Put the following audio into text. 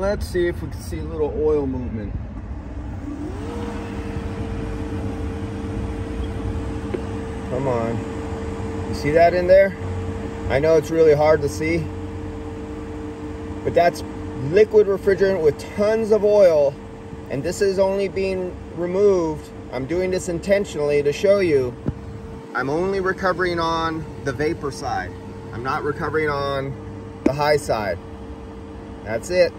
Let's see if we can see a little oil movement. Come on. You see that in there? I know it's really hard to see, but that's liquid refrigerant with tons of oil, and this is only being removed. I'm doing this intentionally to show you I'm only recovering on the vapor side. I'm not recovering on the high side. That's it.